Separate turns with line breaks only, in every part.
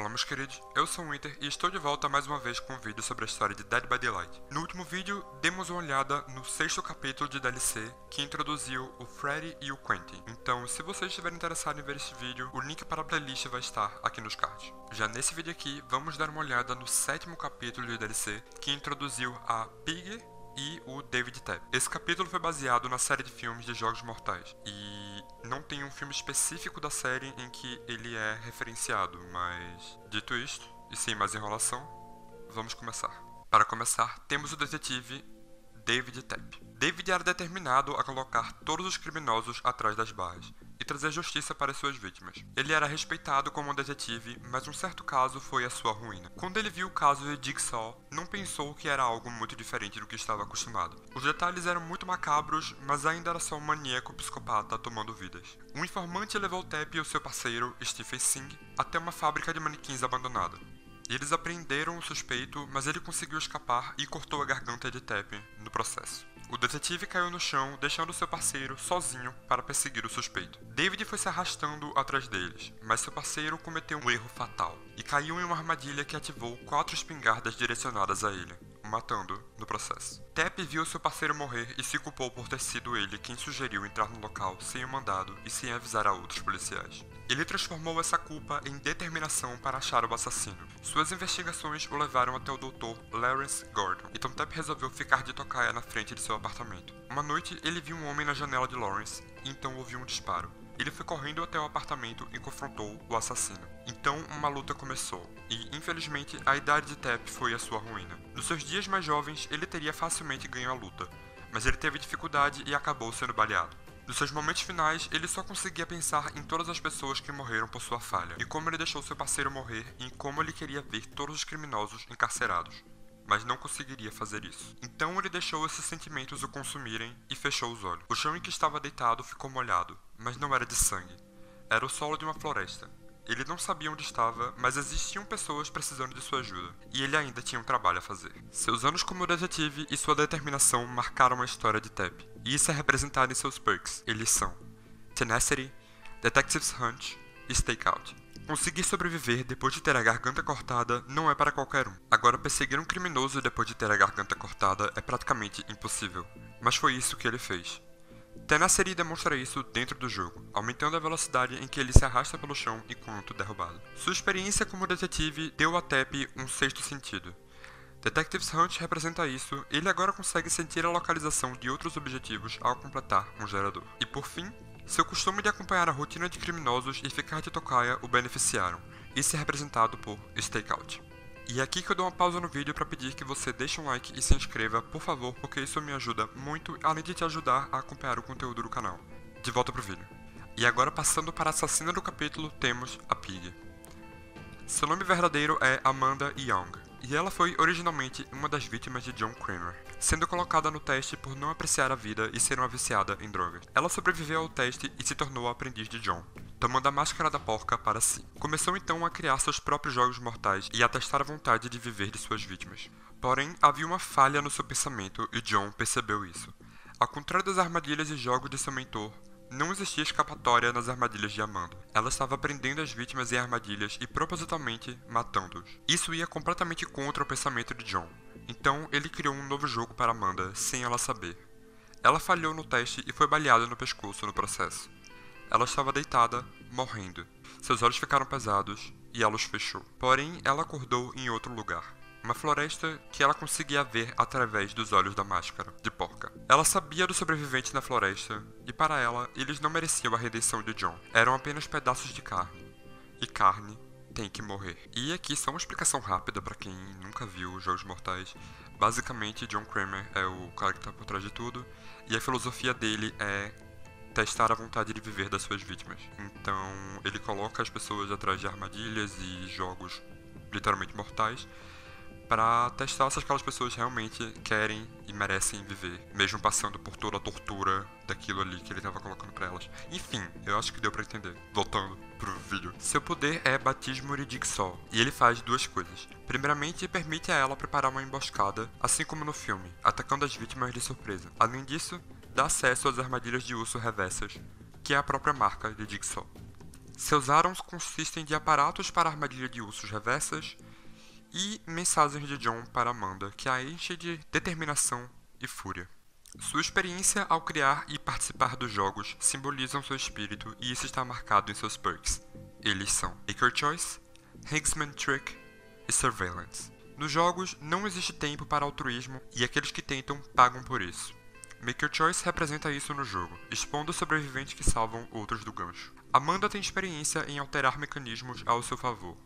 Olá meus queridos, eu sou o Winter e estou de volta mais uma vez com um vídeo sobre a história de Dead by Daylight. No último vídeo, demos uma olhada no sexto capítulo de DLC que introduziu o Freddy e o Quentin. Então, se vocês estiverem interessados em ver este vídeo, o link para a playlist vai estar aqui nos cards. Já nesse vídeo aqui, vamos dar uma olhada no sétimo capítulo de DLC que introduziu a Pig e o David Tebb. Esse capítulo foi baseado na série de filmes de Jogos Mortais e não tem um filme específico da série em que ele é referenciado, mas dito isto, e sem mais enrolação, vamos começar. Para começar, temos o detetive David Tep. David era determinado a colocar todos os criminosos atrás das barras trazer justiça para suas vítimas. Ele era respeitado como um detetive, mas um certo caso foi a sua ruína. Quando ele viu o caso de Jigsaw, não pensou que era algo muito diferente do que estava acostumado. Os detalhes eram muito macabros, mas ainda era só um maníaco psicopata tomando vidas. Um informante levou Tep e o seu parceiro, Stephen Singh, até uma fábrica de manequins abandonada. Eles apreenderam o suspeito, mas ele conseguiu escapar e cortou a garganta de Tep no processo. O detetive caiu no chão, deixando seu parceiro sozinho para perseguir o suspeito. David foi se arrastando atrás deles, mas seu parceiro cometeu um erro fatal e caiu em uma armadilha que ativou quatro espingardas direcionadas a ele, matando no processo. Tep viu seu parceiro morrer e se culpou por ter sido ele quem sugeriu entrar no local sem o mandado e sem avisar a outros policiais. Ele transformou essa culpa em determinação para achar o assassino. Suas investigações o levaram até o Dr. Lawrence Gordon, então Tep resolveu ficar de tocaia na frente de seu apartamento. Uma noite, ele viu um homem na janela de Lawrence e então ouviu um disparo. Ele foi correndo até o apartamento e confrontou o assassino. Então, uma luta começou, e infelizmente a idade de Tep foi a sua ruína. Nos seus dias mais jovens, ele teria facilmente ganho a luta, mas ele teve dificuldade e acabou sendo baleado. Nos seus momentos finais, ele só conseguia pensar em todas as pessoas que morreram por sua falha, e como ele deixou seu parceiro morrer, e em como ele queria ver todos os criminosos encarcerados. Mas não conseguiria fazer isso. Então ele deixou esses sentimentos o consumirem e fechou os olhos. O chão em que estava deitado ficou molhado, mas não era de sangue. Era o solo de uma floresta, ele não sabia onde estava, mas existiam pessoas precisando de sua ajuda, e ele ainda tinha um trabalho a fazer. Seus anos como detetive e sua determinação marcaram a história de Tep, e isso é representado em seus perks. Eles são Tenacity, Detective's Hunt e Stakeout. Conseguir sobreviver depois de ter a garganta cortada não é para qualquer um. Agora, perseguir um criminoso depois de ter a garganta cortada é praticamente impossível. Mas foi isso que ele fez. Tenacity demonstra isso dentro do jogo, aumentando a velocidade em que ele se arrasta pelo chão enquanto derrubado. Sua experiência como detetive deu a Tep um sexto sentido. Detectives Hunt representa isso, ele agora consegue sentir a localização de outros objetivos ao completar um gerador. E por fim, seu costume de acompanhar a rotina de criminosos e ficar de tocaia o beneficiaram. Isso é representado por Stakeout. E é aqui que eu dou uma pausa no vídeo para pedir que você deixe um like e se inscreva, por favor, porque isso me ajuda muito, além de te ajudar a acompanhar o conteúdo do canal. De volta pro vídeo. E agora passando para a assassina do capítulo, temos a Pig. Seu nome verdadeiro é Amanda Young, e ela foi originalmente uma das vítimas de John Kramer, sendo colocada no teste por não apreciar a vida e ser uma viciada em drogas. Ela sobreviveu ao teste e se tornou a aprendiz de John, tomando a máscara da porca para si. Começou então a criar seus próprios jogos mortais e a testar a vontade de viver de suas vítimas. Porém, havia uma falha no seu pensamento e John percebeu isso. Ao contrário das armadilhas e jogos de seu mentor, não existia escapatória nas armadilhas de Amanda. Ela estava prendendo as vítimas em armadilhas e propositalmente matando-os. Isso ia completamente contra o pensamento de John. Então ele criou um novo jogo para Amanda sem ela saber. Ela falhou no teste e foi baleada no pescoço no processo. Ela estava deitada, morrendo. Seus olhos ficaram pesados e ela os fechou. Porém, ela acordou em outro lugar. Uma floresta que ela conseguia ver através dos olhos da máscara de porca. Ela sabia dos sobreviventes na floresta, e para ela, eles não mereciam a redenção de John. Eram apenas pedaços de carne. E carne tem que morrer. E aqui só uma explicação rápida para quem nunca viu Jogos Mortais. Basicamente, John Kramer é o cara que está por trás de tudo, e a filosofia dele é testar a vontade de viver das suas vítimas. Então, ele coloca as pessoas atrás de armadilhas e jogos literalmente mortais para testar se aquelas pessoas realmente querem e merecem viver, mesmo passando por toda a tortura daquilo ali que ele estava colocando para elas. Enfim, eu acho que deu para entender. Voltando pro vídeo. Seu poder é batismo de Jigsaw, e ele faz duas coisas. Primeiramente, permite a ela preparar uma emboscada, assim como no filme, atacando as vítimas de surpresa. Além disso, dá acesso às armadilhas de urso reversas, que é a própria marca de Jigsaw. Seus arons consistem de aparatos para armadilha de ursos reversas e mensagens de John para Amanda, que a enche de determinação e fúria. Sua experiência ao criar e participar dos jogos simbolizam seu espírito e isso está marcado em seus perks. Eles são Maker Choice, Higsman Trick e Surveillance. Nos jogos, não existe tempo para altruísmo e aqueles que tentam pagam por isso. Maker Choice representa isso no jogo, expondo sobreviventes que salvam outros do gancho. Amanda tem experiência em alterar mecanismos ao seu favor.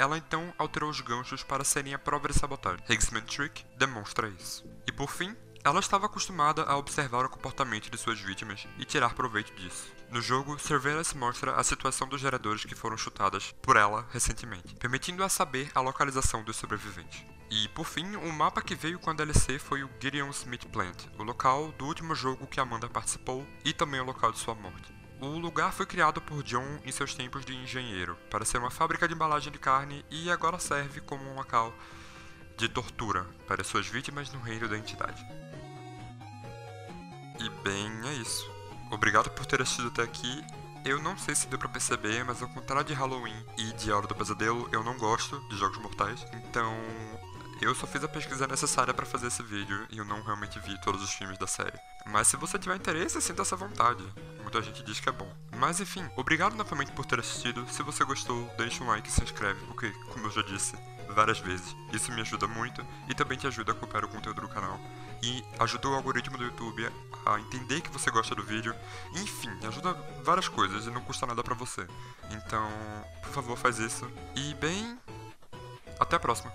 Ela então alterou os ganchos para serem a de sabotagem. Higsman Trick demonstra isso. E por fim, ela estava acostumada a observar o comportamento de suas vítimas e tirar proveito disso. No jogo, Surveillance mostra a situação dos geradores que foram chutadas por ela recentemente, permitindo-a saber a localização dos sobreviventes. E, por fim, o mapa que veio com a DLC foi o Gideon Smith Plant, o local do último jogo que Amanda participou e também o local de sua morte. O lugar foi criado por John em seus tempos de engenheiro, para ser uma fábrica de embalagem de carne e agora serve como um local de tortura para suas vítimas no reino da entidade. E bem, é isso. Obrigado por ter assistido até aqui. Eu não sei se deu pra perceber, mas ao contrário de Halloween e de Hora do Pesadelo, eu não gosto de jogos mortais. Então, eu só fiz a pesquisa necessária para fazer esse vídeo e eu não realmente vi todos os filmes da série. Mas se você tiver interesse, sinta essa vontade. Muita gente diz que é bom. Mas enfim, obrigado novamente por ter assistido. Se você gostou, deixa um like e se inscreve, porque, como eu já disse várias vezes, isso me ajuda muito e também te ajuda a acompanhar o conteúdo do canal e ajuda o algoritmo do YouTube a entender que você gosta do vídeo. Enfim, ajuda várias coisas e não custa nada pra você. Então, por favor, faz isso. E bem, até a próxima.